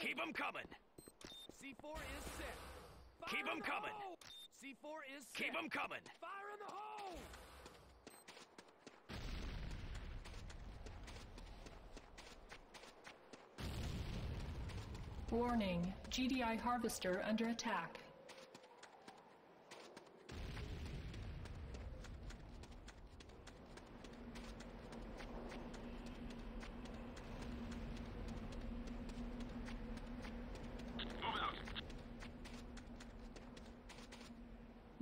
Keep them coming. C4 is set. Fire Keep in 'em the coming. hole! C4 is set. Keep them coming. Fire in the hole! Warning, GDI harvester under attack.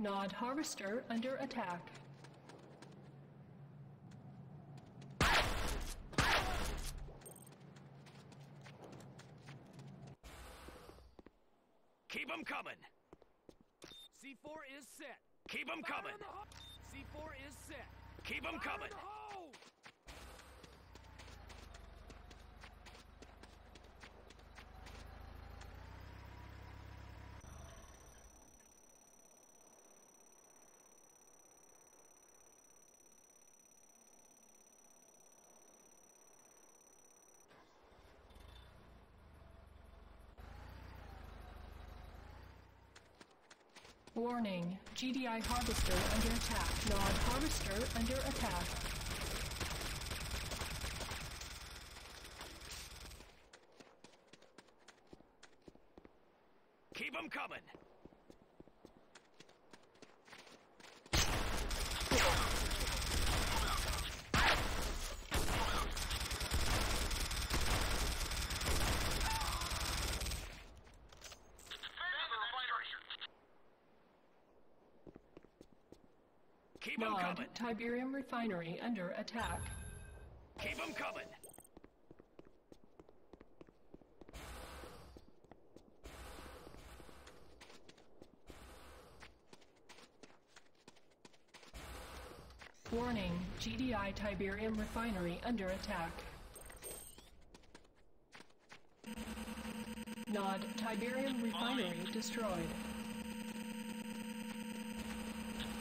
Nod harvester under attack. Keep them coming. C4 is set. Keep them coming. the! C4 is set. Keep them coming. the Warning, GDI harvester under attack. Nod harvester under attack. Keep them coming. Defend the refinery. Keep them coming. Tiberium refinery under attack. Keep them coming. Warning, GDI Tiberium refinery under attack. Nod Tiberium refinery destroyed.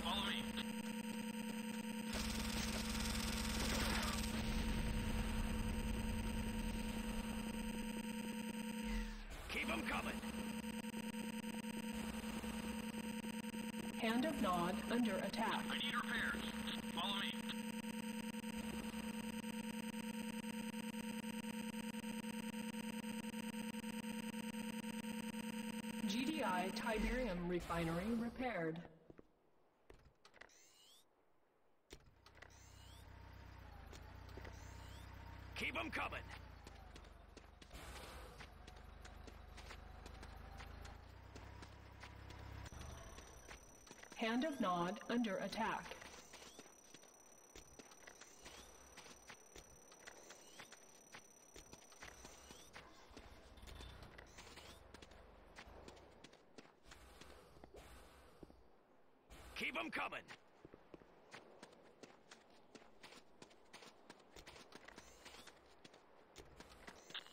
Follow me. Keep them coming. Hand of Nod under attack. I need repairs. Follow me. GDI Tiberium refinery repaired. Keep them coming. Hand of Nod under attack. Keep them coming.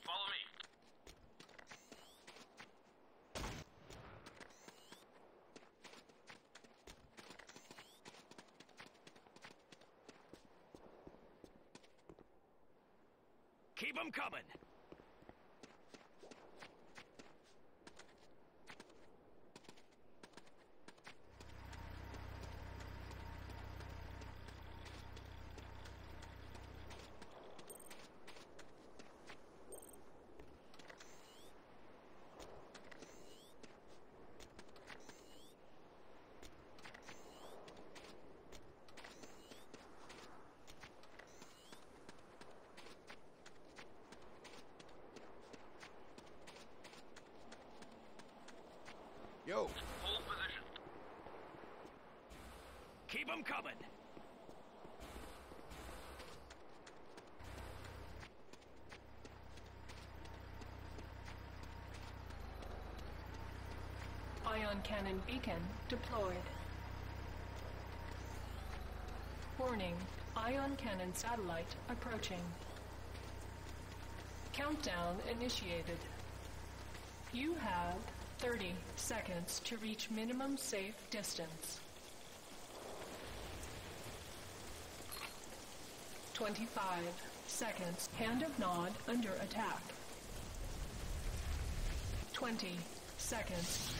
Follow me. Keep them coming. Yo, Hold position. Keep them coming. Ion cannon beacon deployed. Warning, ion cannon satellite approaching. Countdown initiated. You have 30 seconds to reach minimum safe distance. 25 seconds. Hand of Nod under attack. 20 seconds.